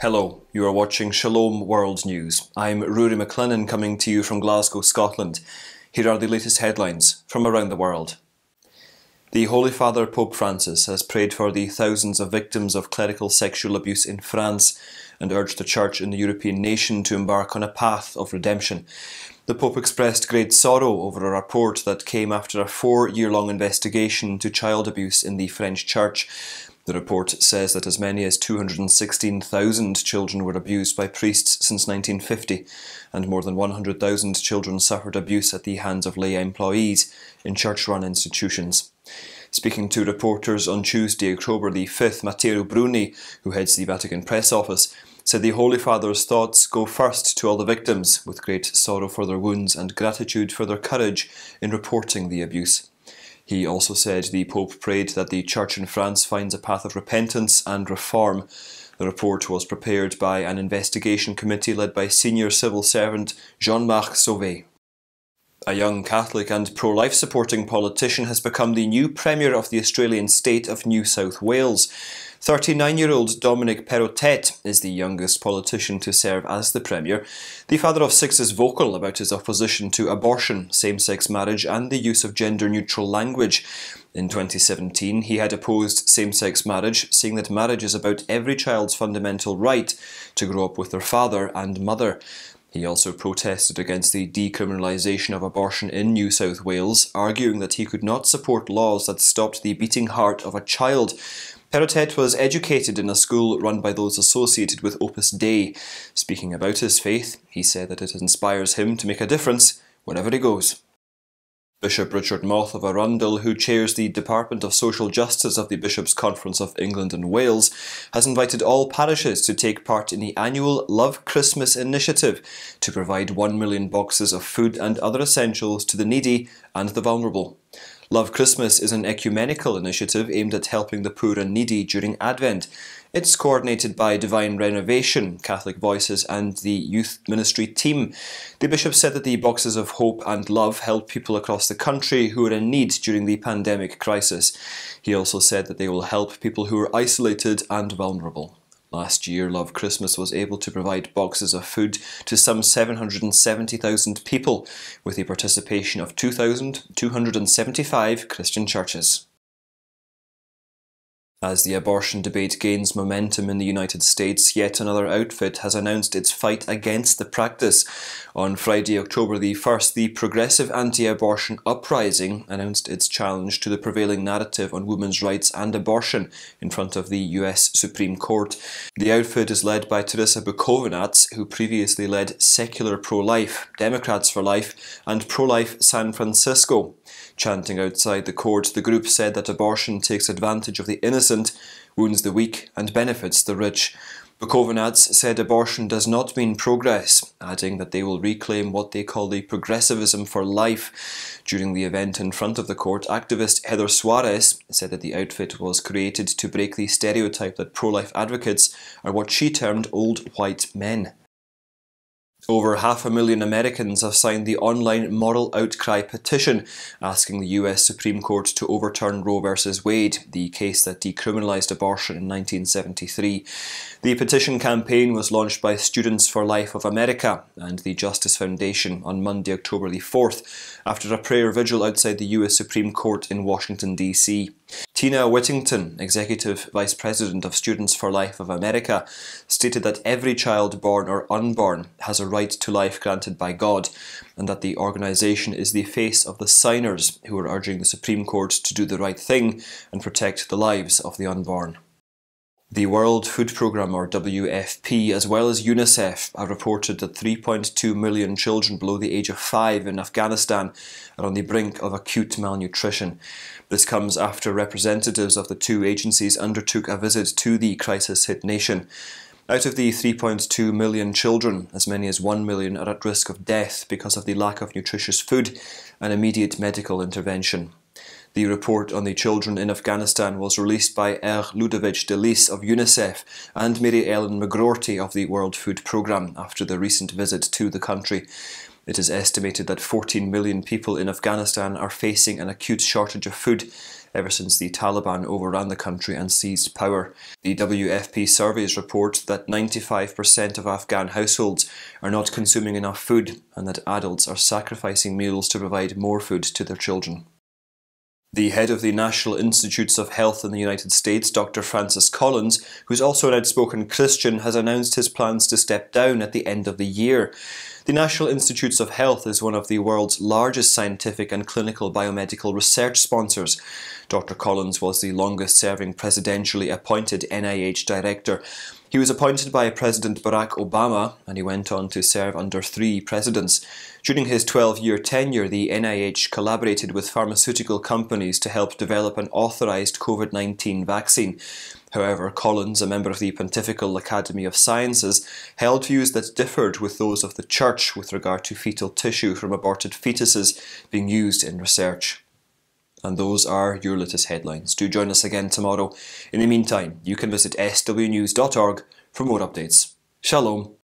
Hello, you are watching Shalom World News. I'm Rory McLennan coming to you from Glasgow, Scotland. Here are the latest headlines from around the world. The Holy Father Pope Francis has prayed for the thousands of victims of clerical sexual abuse in France and urged the Church in the European nation to embark on a path of redemption. The Pope expressed great sorrow over a report that came after a four year long investigation into child abuse in the French Church. The report says that as many as 216,000 children were abused by priests since 1950, and more than 100,000 children suffered abuse at the hands of lay employees in church run institutions. Speaking to reporters on Tuesday, October the 5th, Matteo Bruni, who heads the Vatican press office, said the Holy Father's thoughts go first to all the victims, with great sorrow for their wounds and gratitude for their courage in reporting the abuse. He also said the Pope prayed that the Church in France finds a path of repentance and reform. The report was prepared by an investigation committee led by senior civil servant Jean Marc Sauvé. A young Catholic and pro life supporting politician has become the new Premier of the Australian state of New South Wales. 39 year old Dominic Perrottet is the youngest politician to serve as the Premier. The father of six is vocal about his opposition to abortion, same sex marriage, and the use of gender neutral language. In 2017, he had opposed same sex marriage, saying that marriage is about every child's fundamental right to grow up with their father and mother. He also protested against the decriminalisation of abortion in New South Wales, arguing that he could not support laws that stopped the beating heart of a child. Perrottet was educated in a school run by those associated with Opus Dei. Speaking about his faith, he said that it inspires him to make a difference wherever he goes. Bishop Richard Moth of Arundel, who chairs the Department of Social Justice of the Bishops' Conference of England and Wales, has invited all parishes to take part in the annual Love Christmas initiative to provide 1 million boxes of food and other essentials to the needy and the vulnerable. Love Christmas is an ecumenical initiative aimed at helping the poor and needy during Advent. It's coordinated by Divine Renovation, Catholic Voices, and the Youth Ministry team. The bishop said that the boxes of hope and love help people across the country who are in need during the pandemic crisis. He also said that they will help people who are isolated and vulnerable. Last year, Love Christmas was able to provide boxes of food to some 770,000 people, with the participation of 2,275 Christian churches. As the abortion debate gains momentum in the United States, yet another outfit has announced its fight against the practice. On Friday, October the 1st, the Progressive Anti Abortion Uprising announced its challenge to the prevailing narrative on women's rights and abortion in front of the US Supreme Court. The outfit is led by Terrisa Bukovinac, who previously led Secular Pro Life, Democrats for Life, and Pro Life San Francisco. Chanting outside the court, the group said that abortion takes advantage of the innocent, wounds the weak, and benefits the rich. Bukovinac said abortion does not mean progress, adding that they will reclaim what they call the progressivism for life. During the event in front of the court, activist Heather Suarez said that the outfit was created to break the stereotype that pro life advocates are what she termed old white men. Over half a million Americans have signed the online moral outcry petition asking the US Supreme Court to overturn Roe v. Wade, the case that decriminalized abortion in 1973. The petition campaign was launched by Students for Life of America and the Justice Foundation on Monday, October the 4th, after a prayer vigil outside the US Supreme Court in Washington, D.C. Tina Whittington, Executive Vice President of Students for Life of America, stated that every child born or unborn has a right to life granted by God, and that the organisation is the face of the signers who are urging the Supreme Court to do the right thing and protect the lives of the unborn. The World Food Programme, or WFP, as well as UNICEF, have reported that 3.2 million children below the age of five in Afghanistan are on the brink of acute malnutrition. This comes after representatives of the two agencies undertook a visit to the crisis hit nation. Out of the 3.2 million children, as many as 1 million are at risk of death because of the lack of nutritious food and immediate medical intervention. The report on the children in Afghanistan was released by Er Ludovic de Lys of UNICEF and Mary Ellen McGroarty of the World Food Programme after their recent visit to the country. It is estimated that 14 million people in Afghanistan are facing an acute shortage of food ever since the Taliban overran the country and seized power. The WFP surveys report that 95% of Afghan households are not consuming enough food and that adults are sacrificing meals to provide more food to their children. The head of the National Institutes of Health in the United States, Dr. Francis Collins, who's also an outspoken Christian, has announced his plans to step down at the end of the year. The National Institutes of Health is one of the world's largest scientific and clinical biomedical research sponsors. Dr. Collins was the longest serving presidentially appointed NIH director. He was appointed by President Barack Obama and he went on to serve under three presidents. During his 12 year tenure, the NIH collaborated with pharmaceutical companies to help develop an authorized COVID 19 vaccine. However, Collins, a member of the Pontifical Academy of Sciences, held views that differed with those of the Church with regard to fetal tissue from aborted fetuses being used in research. And those are your latest headlines. Do join us again tomorrow. In the meantime, you can visit swnews.org for more updates. Shalom.